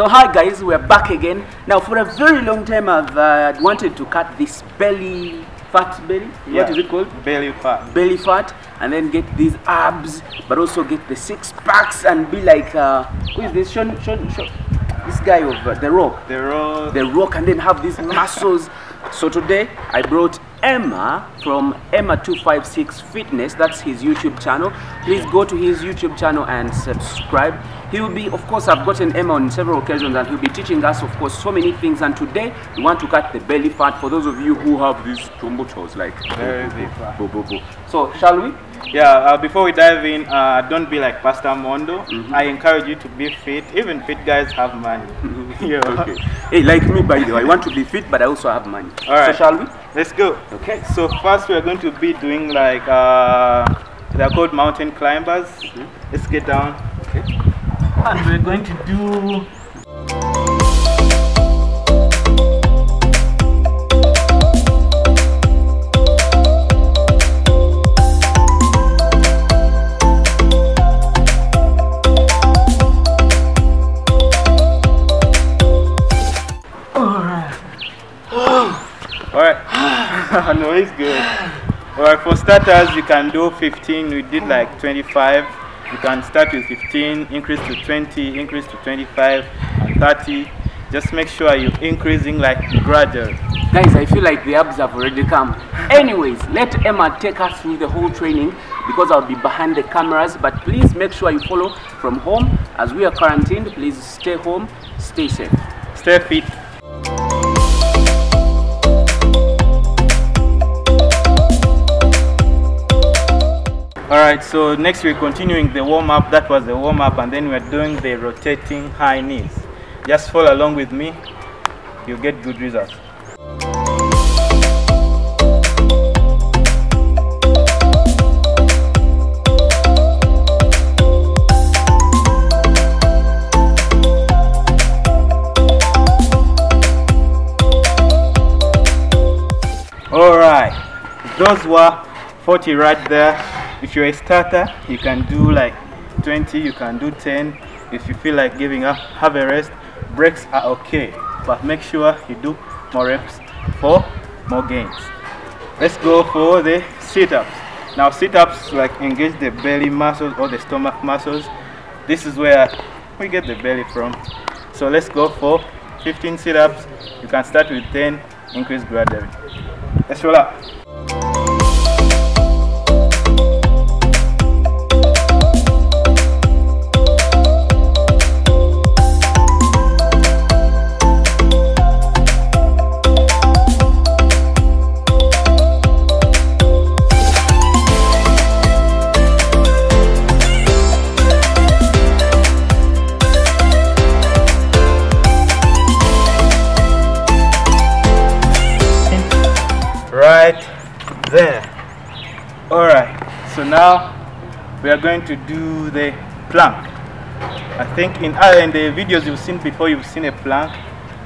So hi guys, we're back again. Now for a very long time I've uh, wanted to cut this belly, fat belly, what is it called? Belly fat. Belly fat and then get these abs but also get the six packs and be like, uh, who is this? Sean, Sean, Sean, this guy of uh, The Rock. The Rock. The Rock and then have these muscles. So today I brought Emma from Emma256 Fitness. That's his YouTube channel. Please go to his YouTube channel and subscribe. He will be, of course, I've gotten Emma on several occasions and he'll be teaching us, of course, so many things. And today we want to cut the belly fat for those of you who have these jumbo like Very big fat. bo, bo, bo. So shall we? Yeah, uh, before we dive in, uh, don't be like Pastor Mondo. I encourage you to be fit. Even fit guys have money. yeah. Okay. Hey, like me, by the way, I want to be fit, but I also have money. All right. So shall we? Let's go. Okay. So first we are going to be doing like uh, they're called mountain climbers. Let's get down. Okay. And we're going to do it's good. Alright, for starters, you can do 15. We did like 25. You can start with 15, increase to 20, increase to 25, and 30. Just make sure you're increasing like gradually. Guys, I feel like the abs have already come. Anyways, let Emma take us through the whole training because I'll be behind the cameras. But please make sure you follow from home as we are quarantined. Please stay home, stay safe. Stay fit. Alright, so next we're continuing the warm up. That was the warm up, and then we're doing the rotating high knees. Just follow along with me, you'll get good results. Alright, those were 40 right there. If you're a starter, you can do like 20, you can do 10. If you feel like giving up, have a rest. Breaks are okay, but make sure you do more reps for more gains. Let's go for the sit ups. Now, sit ups like engage the belly muscles or the stomach muscles. This is where we get the belly from. So, let's go for 15 sit ups. You can start with 10, increase gradually. Let's roll up. There. All right so now we are going to do the plank. I think in other in the videos you've seen before you've seen a plank.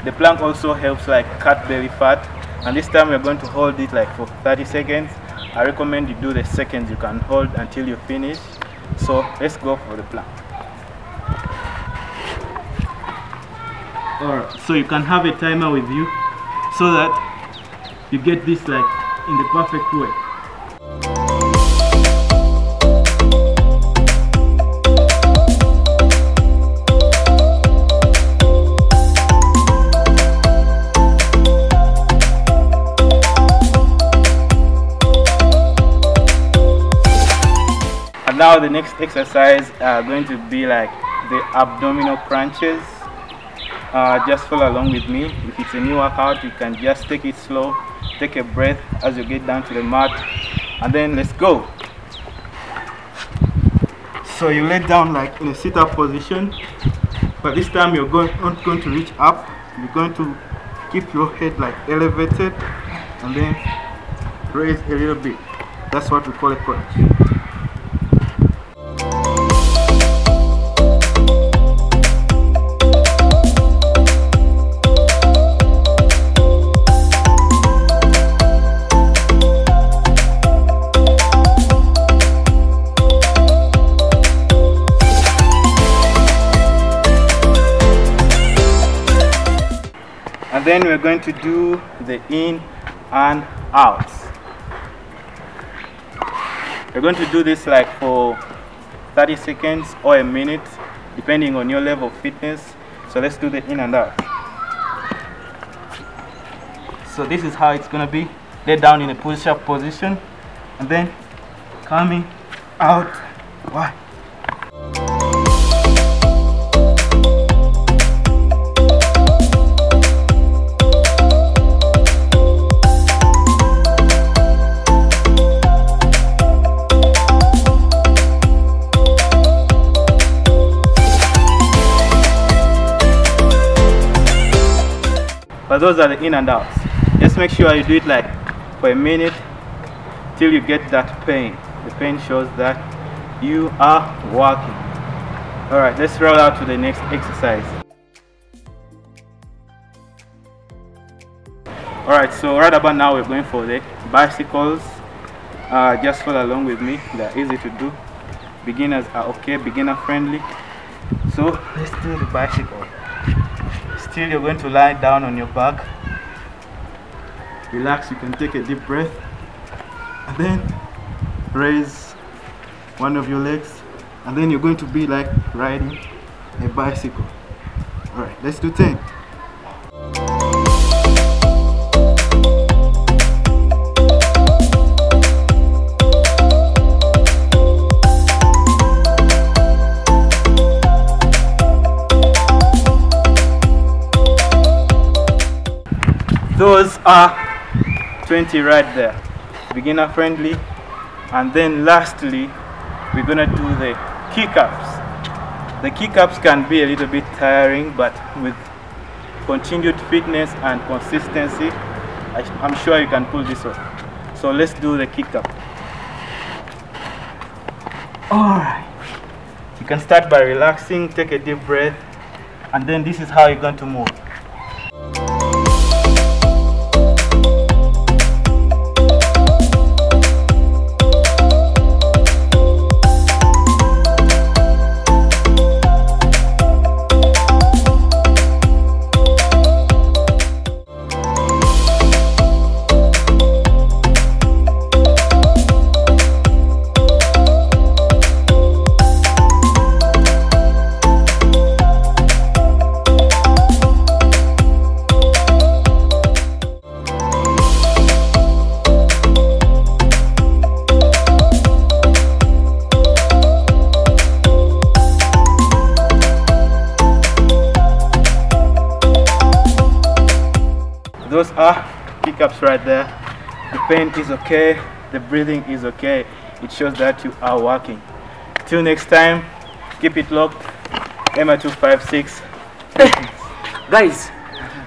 The plank also helps like cut belly fat. And this time we're going to hold it like for 30 seconds. I recommend you do the seconds you can hold until you finish. So let's go for the plank. All right so you can have a timer with you so that you get this like in the perfect way. And now the next exercise are going to be like the abdominal crunches. Uh, just follow along with me. If it's a new workout you can just take it slow take a breath as you get down to the mat and then let's go. So you lay down like in a sit-up position but this time you're going not going to reach up. You're going to keep your head like elevated and then raise a little bit. That's what we call a crunch then we're going to do the in and out. We're going to do this like for 30 seconds or a minute depending on your level of fitness. So let's do the in and out. So this is how it's gonna be. Lay down in a push-up position and then coming out. One but those are the in and outs. Just make sure you do it like for a minute till you get that pain. The pain shows that you are working. All right let's roll out to the next exercise. All right so right about now we're going for the bicycles. Uh, just follow along with me. They're easy to do. Beginners are okay beginner friendly. So let's do the bicycle still you're going to lie down on your back. Relax you can take a deep breath. And then raise one of your legs. And then you're going to be like riding a bicycle. All right let's do 10 are 20 right there. Beginner friendly. And then lastly we're gonna do the kick ups the kick ups can be a little bit tiring but with continued fitness and consistency i'm sure you can pull this off. So let's do the kick up all right you can start by relaxing take a deep breath and then this is how you're going to move Ah, kick ups right there. The pain is okay the breathing is okay. It shows that you are working. Till next time keep it locked. Emma 256 Guys,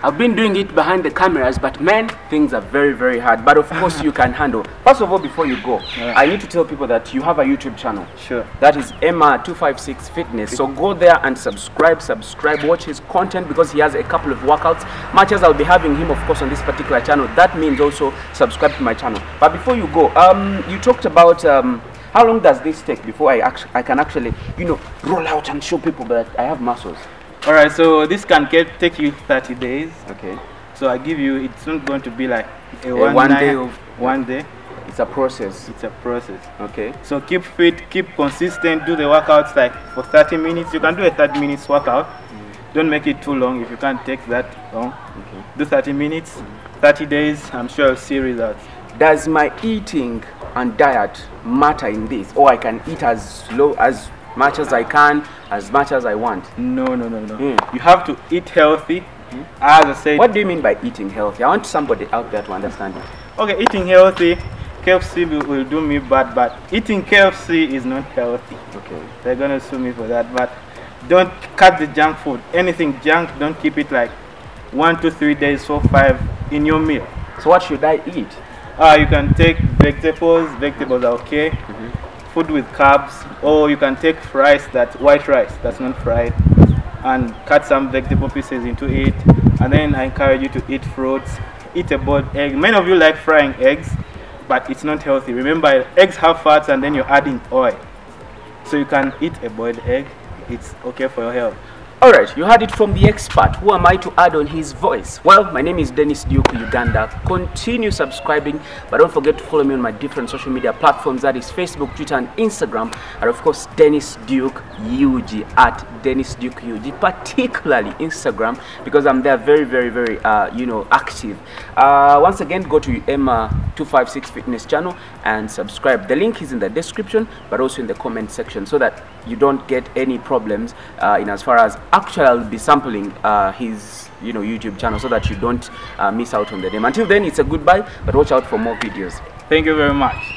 I've been doing it behind the cameras, but man, things are very, very hard. But of course, you can handle. First of all, before you go, Yeah. I need to tell people that you have a YouTube channel. sure That is Emma256 Fitness. So go there and subscribe, subscribe, watch his content because he has a couple of workouts. Much as I'll be having him, of course, on this particular channel, that means also subscribe to my channel. But before you go, um, you talked about um, how long does this take before I, act- I can actually, you know, roll out and show people that I have muscles. All right so this can get, take you 30 days. Okay. so i give you it's not going to be like a, one one, day of- one day. It's a process. it's a process. Okay. so keep fit keep consistent do the workouts like for 30 minutes. You can do a 30 minutes workout. Mm. Don't make it too long if you can't take that long. Okay. do 30 minutes 30 days. I'm sure you'll see results. Does my eating and diet matter in this, or I can eat as low as much as I can, as much as I want? no no no no Mm. you have to eat healthy as i said What do you mean by eating healthy? I want somebody out there to understand it. okay eating healthy kfc will, will do me bad but eating kfc is not healthy Okay. they're gonna sue me for that but don't cut the junk food anything junk don't keep it like one to three days four five in your meal So what should I eat? uh, you can take vegetables vegetables are okay food with carbs or you can take rice that white rice that's not fried and cut some vegetable pieces into it. And then i encourage you to eat fruits. Eat a boiled egg. Many of you like frying eggs but it's not healthy. Remember eggs have fats and then you're adding oil. So you can eat a boiled egg. It's okay for your health Alright, you heard it from the expert. Who am I to add on his voice? Well, my name is Denis Duke Uganda. Continue subscribing, but don't forget to follow me on my different social media platforms that is Facebook, Twitter, and Instagram. And of course, Denis Duke UG at Denis Duke UG, particularly Instagram, because I'm there very, very, very, uh, you know, active. Uh, once again, go to Emma 256 Fitness channel and subscribe. The link is in the description, but also in the comment section so that you don't get any problems uh, in as far as actually I'll be sampling uh, his you know YouTube channel so that you don't uh, miss out on the name. Until then, it's a goodbye, but watch out for more videos. Thank you very much.